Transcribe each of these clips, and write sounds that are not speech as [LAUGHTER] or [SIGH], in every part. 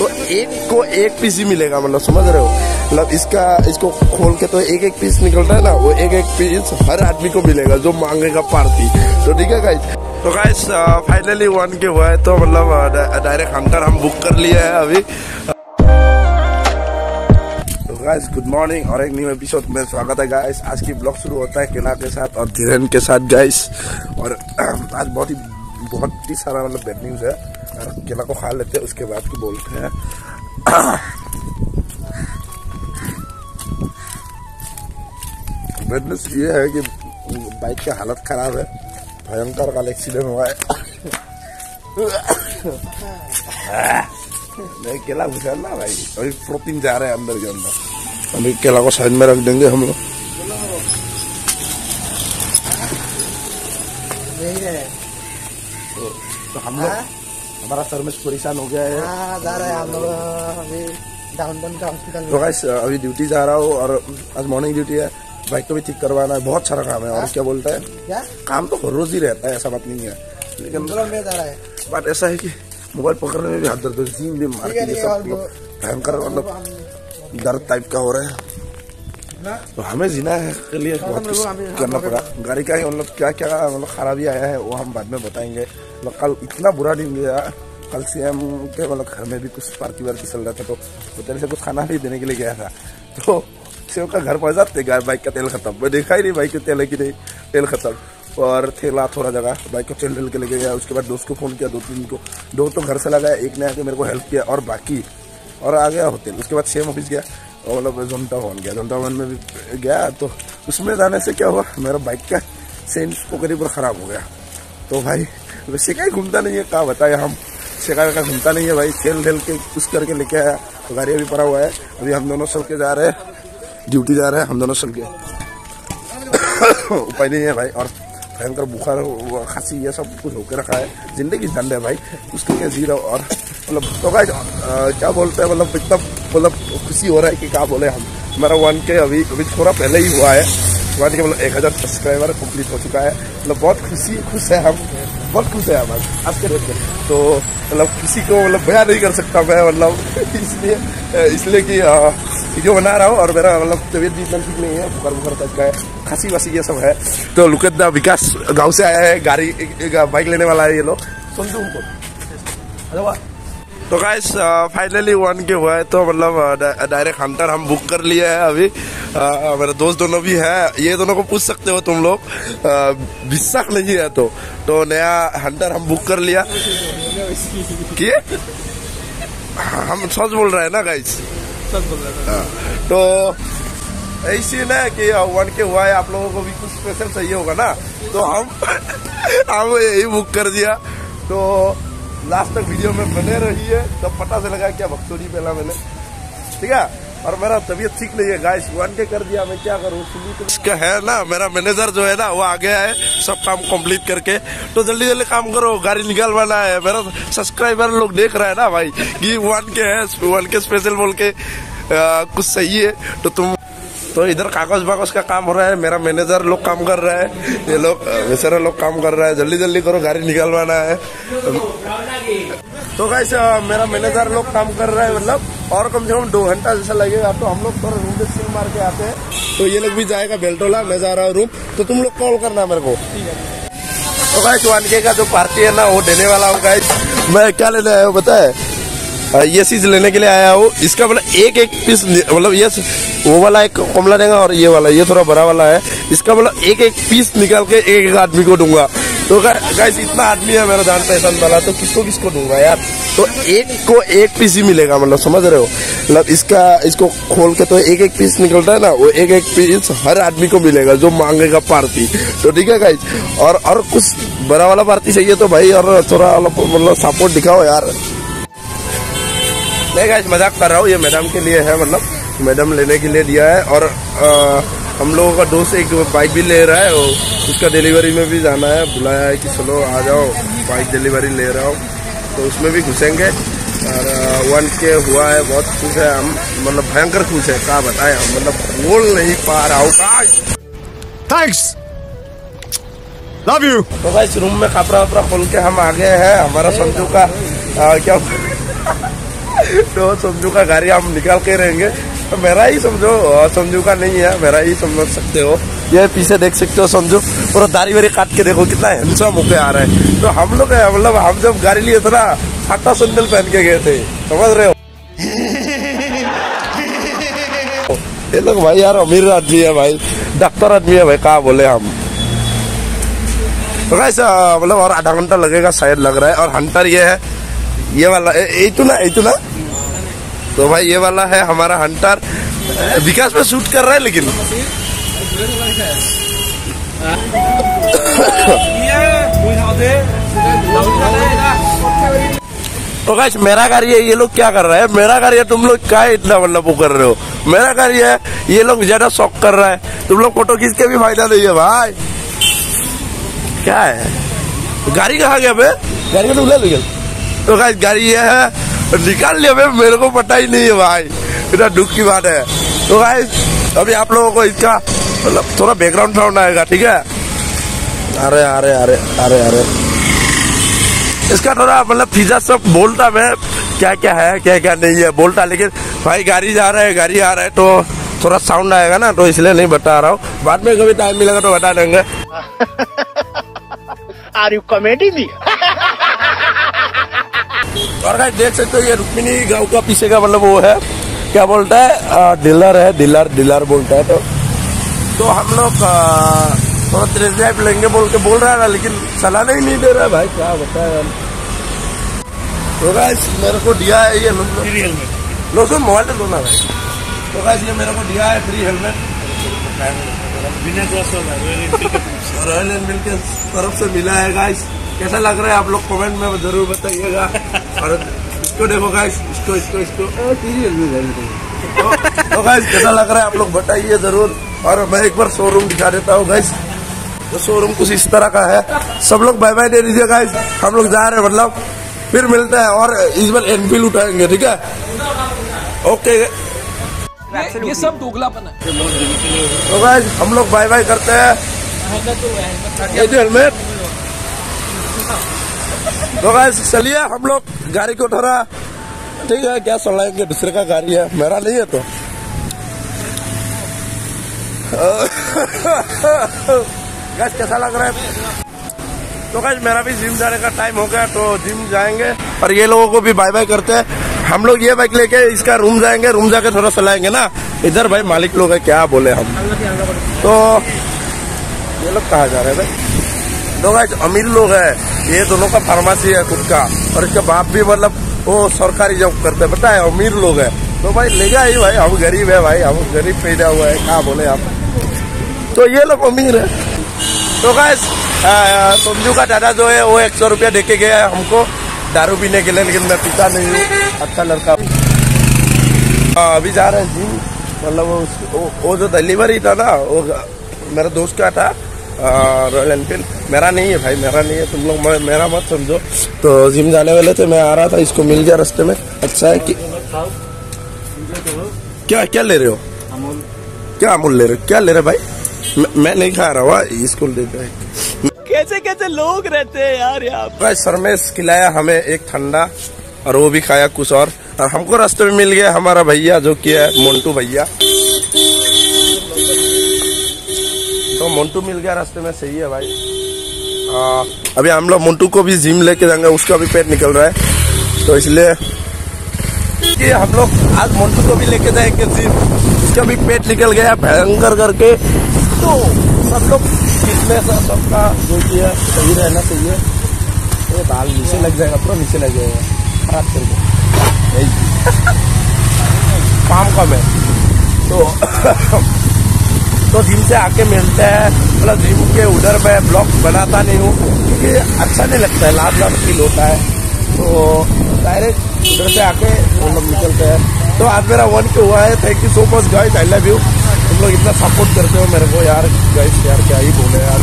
तो एक को एक पीस ही मिलेगा मतलब समझ रहे हो? मतलब इसका, इसको खोल के तो एक एक पीस निकलता है ना, वो एक एक पीस हर आदमी को मिलेगा जो मांगेगा पार्टी तो ठीक है गाइस तो गाइस फाइनली वन के हुआ है तो मतलब डायरेक्ट हंटर हम बुक कर लिया है अभी। गाइस गुड मॉर्निंग और एक न्यू एपिसोड में स्वागत है गाइस आज की ब्लॉग शुरू होता है केला के साथ और धीरेन के साथ गाइस और, [CLEARS THROAT] आज बहुत ही बहुत ही सारा मतलब बैड न्यूज़ है। केला को खा लेते हैं, उसके बाद की बोलते हैं। बैड न्यूज़ ये है कि बाइक की हालत खराब है। भयंकर का एक्सीडेंट हुआ है। नहीं, केला घुसा ना भाई। अभी प्रोटीन जा रहा है अंदर के अंदर। अभी केला को साइड में रख देंगे हम लोग। तो, हम लोग हमारा सर्विस परेशान हो गया है। हाँ, जा रहे हैं हम लोग। अभी डाउनटाउन का हॉस्पिटल तो गाइस अभी ड्यूटी जा रहा हूँ और आज मॉर्निंग ड्यूटी है। बाइक को भी ठीक करवाना है। बहुत सारा काम है और क्या बोलता है? क्या? काम तो हर रोज ही रहता है ऐसा बात नहीं है। लेकिन में है। बात ऐसा है कि मोबाइल पकड़ने में भी हाथ दर्द जीन भी मार के ठीक है, और सब भयंकर मतलब दर्द टाइप का हो रहा है। तो हमें जीना है के लिए बहुत कुछ करना पड़ा। गाड़ी का ही मतलब क्या क्या मतलब खराबी आया है वो हम बाद में बताएँगे। मतलब कल इतना बुरा दिन गया कल से हम के मतलब घर में भी कुछ पार्टी वार्टी चल रहा था तो होटल से कुछ खाना भी देने के लिए गया था। तो सेव का घर पहुँच जाते गाय बाइक का तेल खत्म। मैं देखा ही नहीं बाइक का तेल है कि नहीं तेल खत्म। और थेला थोड़ा जगह बाइक को तेल डेल के लेके गया उसके बाद दोस्त को फ़ोन किया दो तीन को। दो तो घर से लगाया एक ने आके मेरे को हेल्प किया और बाकी। और आ गया होटल। उसके बाद सेम ऑफ़िस गया। और मतलब जोनटा वन गया जोनटा वन में भी गया तो उसमें जाने से क्या हुआ, मेरा बाइक का सेंस को करीब खराब हो गया। तो भाई शिकायत घूमता नहीं है कहा बताया हम? शिकायत का घूमता नहीं है भाई, खेल खेल के कुछ करके लेके आया तो गाड़ी अभी पड़ा हुआ है। अभी हम दोनों चल के जा रहे हैं ड्यूटी जा रहे हैं, हम दोनों चल के। [COUGHS] उपाय नहीं है भाई, और भयंकर बुखार खांसी, ये सब कुछ होकर रखा है। ज़िंदगी झंड है भाई, उसके लिए जी रहा और मतलब तो क्या बोलते हैं मतलब इतना मतलब खुशी हो रहा है कि क्या बोले हम। हमारा वन के अभी अभी थोड़ा पहले ही हुआ है। वन के मतलब एक हज़ार सब्सक्राइबर कंप्लीट हो चुका है। मतलब बहुत खुशी, खुश है हम। बहुत खुश है हम आज। के में। तो मतलब किसी को मतलब बयान नहीं कर सकता मैं मतलब [LAUGHS] इसलिए इसलिए कि वीडियो बना रहा हूँ और मेरा मतलब तबीयत भी इतना ठीक नहीं है। बुखार बुखार तक का है। खांसी वासी ये सब है। तो लुकेत दा विकास गाँव से आया है। गाड़ी बाइक लेने वाला है ये लोग। सुन दो उनको। अरे वाह तो गाइस फाइनली वन के हुआ है तो मतलब डायरेक्ट हंटर हम बुक कर लिए हैं अभी। अ, मेरे दोस्त दोनों भी है ये दोनों को पूछ सकते हो तुम लोग। विश्वास नहीं है तो। तो नया हंटर हम बुक कर लिया। कि हम सच बोल रहे हैं ना गाइस तो ऐसी ना कि वन के हुआ है आप लोगों को भी कुछ स्पेशल चाहिए होगा ना? तो हम [LAUGHS] हम यही बुक कर दिया। तो लास्ट तक वीडियो में बने रहिए। तब पता चलेगा क्या भक्तोरी पहला मैंने। ठीक है? और मेरा तबीयत ठीक नहीं है। गाइस वन के कर दिया मैं क्या करूँ? सुनी तो। इसका है ना मेरा मैनेजर जो है ना वो आ गया है सब काम कंप्लीट करके। तो जल्दी जल्दी काम करो गाड़ी निकालवाना है। मेरा सब्सक्राइबर लोग देख रहा है ना भाई कि वन के है वन के स्पेशल बोल के आ, कुछ सही है तो तुम तो इधर कागज़ बागज का काम हो रहा है, मेरा मैनेजर लोग काम कर रहा है, ये लोग बेचारे लोग काम कर रहा है जल्दी जल्दी करो, गाड़ी निकलवाना है। तो गाइस मेरा मैनेजर लोग काम कर रहा है मतलब और कम से कम दो घंटा जैसा लगेगा तो हम लोग थोड़ा रूम सिल मार के आते हैं। तो ये लोग भी जाएगा बेल्टोला, मैं जा रहा हूँ रूम तो तुम लोग कॉल करना मेरे को। तो गाइस वन के का जो पार्टी है ना, वो देने वाला हूँ गाइस मैं क्या लेने आया हूँ है? ये चीज़ लेने के लिए आया हूँ, इसका मतलब एक एक पीस मतलब ये वो वाला एक कमला देगा और ये वाला, ये थोड़ा बड़ा वाला है। इसका मतलब एक एक पीस निकाल के एक एक आदमी को दूँगा। तो गाइस इतना आदमी है मेरा जान पहचान वाला तो किसको किसको दूँगा यार? तो एक को एक पीस ही मिलेगा मतलब समझ रहे हो? मतलब इसका, इसको खोल के तो एक एक पीस निकलता है ना, वो एक एक पीस हर आदमी को मिलेगा जो मांगेगा पार्टी। तो ठीक है गाइस और और कुछ बड़ा वाला पार्टी चाहिए तो भाई, और थोड़ा मतलब सपोर्ट दिखाओ यार। नहीं गाइस मज़ाक कर रहा हूँ, ये मैडम के लिए है मतलब। मैडम लेने के लिए दिया है और आ, हम लोगों का दोस्त एक बाइक भी ले रहा है और उसका डिलीवरी में भी जाना है बुलाया है कि चलो आ जाओ बाइक डिलीवरी ले रहा हूँ तो उसमें भी घुसेंगे और वन के हुआ है बहुत खुश है हम मतलब भयंकर खुश है क्या बताएँ हम मतलब बोल नहीं पा रहा हूँ। Thanks. Love you. तो भाई रूम में कपड़ा वपड़ा खोल के हम आ गए हैं हमारा संजू का आ, क्या [LAUGHS] तो संजू का गाड़ी हम निकाल के रहेंगे मेरा ही समझो संजू का नहीं है, मेरा ही समझ सकते हो। ये पीछे देख सकते हो संजू पूरा दाढ़ी वारी काट के देखो, कितना हैंडसम होके आ रहा है। तो हम लोग मतलब हम जब गाड़ी लिए थे ना फाटा सैंडल पहन के गए थे। समझ रहे हो? [LAUGHS] ये लोग भाई यार, अमीर आदमी है भाई। डॉक्टर आदमी है भाई कहा बोले हम? तो मतलब और आधा घंटा लगेगा शायद लग रहा है। और हंटर ये है, ये वाला ये तो ना ये तो ना तो भाई ये वाला है हमारा हंटर विकास में शूट कर रहा है लेकिन। तो गाइस मेरा गाड़ी है ये लोग क्या कर रहा है? मेरा गाड़ी है तुम लोग क्या इतना मतलब वो कर रहे हो? मेरा गाड़ी है ये लोग ज़्यादा शौक कर रहा है। तुम लोग फ़ोटो खींच के भी फ़ायदा नहीं है भाई। क्या है? गाड़ी कहाँ गया बे? गाड़ी का तुम ले लिया तो गाइस गाड़ी ये है निकाल लिया बे मेरे को पता ही नहीं है भाई। इतना दुख की बात है। तो भाई अभी आप लोगों को इसका मतलब थोड़ा बैकग्राउंड साउंड आएगा, ठीक है? अरे अरे अरे अरे अरे। इसका थोड़ा मतलब पिज्जा सब बोलता मैं क्या क्या है क्या क्या नहीं है बोलता, लेकिन भाई गाड़ी जा रहा है, गाड़ी आ रहा है तो थोड़ा साउंड आएगा ना तो इसलिए नहीं बता रहा हूँ। बाद में कभी टाइम मिलेगा तो बता देंगे। [LAUGHS] You comedy me? और गाइस देख सकते हो ये रुक्मिणी गाँव का पीछे का मतलब वो है। क्या बोलता है? डीलर है डीलर डीलर बोलता है तो। तो हम लोग थोड़ा तेज ड्राइव लेंगे बोल के बोल रहा है ना लेकिन चलाने ही नहीं दे रहा है भाई क्या बताया तो गाइस मेरे को दिया है ये लोग लो। मोबाइल तो दो ना भाई। तो गाइस ये मेरे को दिया है फ्री हेलमेट रॉयल एनफील्ड के तरफ़ से मिला है गाइस कैसा लग रहा है आप लोग? कमेंट में ज़रूर बताइएगा। और इसको देखो गाइस इसको इसको इसको। है तो। तो गाइस कैसा लग रहा है आप लोग बताइए ज़रूर। और मैं एक बार शोरूम दिखा देता हूँ गाइस तो शोरूम कुछ इस तरह का है। सब लोग बाय बाय दे दीजिए गाइस हम लोग जा रहे हैं मतलब फिर मिलते हैं और इस बार एनफील्ड उठाएँगे ठीक है? ओके ये, ये सब दोगलापन है। तो गाइस हम लोग बाय बाय करते हैं। ये हेलमेट तो चलिए हम लोग गाड़ी को थोड़ा ठीक है, क्या चलाएँगे दूसरे का गाड़ी है। मेरा नहीं है तो। गैस कैसा लग रहा है? तो गैस मेरा भी जिम जाने का टाइम हो गया तो जिम जाएँगे। और ये लोगों को भी बाय बाय करते हैं। हम लोग ये बाइक लेके इसका रूम जाएँगे रूम जाके थोड़ा चलाएँगे ना। इधर भाई मालिक लोग है, क्या बोले हम? तो ये लोग कहा जा रहे हैं भाई? दो गाइस अमीर लोग है। ये दोनों का फार्मेसी है खुद का। और इसका बाप भी मतलब वो सरकारी जॉब करते हैं। है अमीर लोग है। तो भाई ले ही भाई हम गरीब है भाई हम गरीब पैदा हुआ है क्या बोले हम तो ये लोग अमीर है। तो गाइस संजू का दादा जो है वो एक सौ रुपया दे के गया है हमको। दारू पीने के लिए लेकिन मैं पीता नहीं हूँ। अच्छा लड़का। अभी जा रहे हैं जिम मतलब वो, वो जो डिलीवरी था ना वो मेरा दोस्त का था। रॉयल एनफील्ड मेरा नहीं है भाई मेरा नहीं है तुम लोग मेरा मत समझो। तो जिम जाने वाले थे मैं आ रहा था इसको मिल गया रास्ते में। अच्छा है कि क्या क्या ले रहे हो? क्या अमूल ले रहे हो? क्या ले रहे भाई? मैं, मैं नहीं खा रहा हुआ इसको दे। कैसे कैसे लोग रहते हैं यार यहाँ भाई सरमेश खिलाया हमें एक ठंडा और वो भी खाया कुछ और। और हमको रास्ते में मिल गया हमारा भैया जो कि है मोन्टू भैया तो मोन्टू मिल गया रास्ते में सही है भाई। आ, अभी हम लोग मोन्टू को भी जिम लेके जाएँगे उसका भी पेट निकल रहा है। तो इसलिए कि हम लोग आज मोन्टू को भी लेके जाएँगे जिम उसका भी पेट निकल गया भयंकर करके। तो सब लोग फिटनेस सबका जो कि है सही रहना चाहिए। ये बाल नीचे लग जाएगा पूरा नीचे लग जाएगा। खराब कर दे काम कम है तो [LAUGHS] तो जिम से आके मिलते हैं। मतलब जिम के उधर मैं ब्लॉग बनाता नहीं हूँ, क्योंकि अच्छा नहीं लगता है। लाभ लाभ फील होता है। तो डायरेक्ट उधर से आके मतलब निकलते हैं। तो आज मेरा वन के हुआ है। Thank you so much guys I love you तुम लोग इतना सपोर्ट करते हो मेरे को, यार। गाइस यार, क्या ही बोले, यार।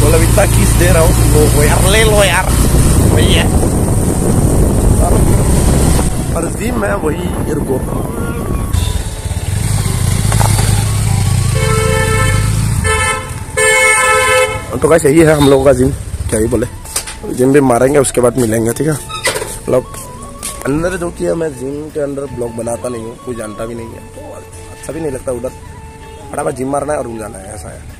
मतलब इतना किस दे रहा हूँ। लोगों यार, ले लो यार। वही है। और जिम है वही रुको। तो कैसे यही है हम लोगों का जिम क्या ही बोले? जिम भी मारेंगे, उसके बाद मिलेंगे, ठीक है? मतलब अंदर जो किया मैं जिम के अंदर ब्लॉग बनाता नहीं हूँ, कोई जानता भी नहीं है। तो अच्छा भी नहीं लगता उधर। फटाफट जिम मारना है और रूम जाना है, ऐसा है।